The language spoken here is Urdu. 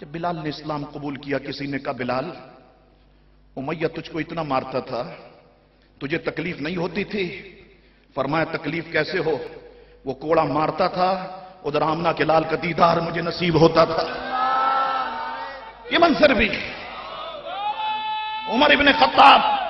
جب بلال نے اسلام قبول کیا، کسی نے کہا، بلال، امیہ تجھ کو اتنا مارتا تھا، تجھے تکلیف نہیں ہوتی تھی؟ فرمایا، تکلیف کیسے ہو؟ وہ کوڑا مارتا تھا، ادھر آمنا کے لال کا دیدار مجھے نصیب ہوتا تھا۔ یہ منظر بھی۔ عمر ابن خطاب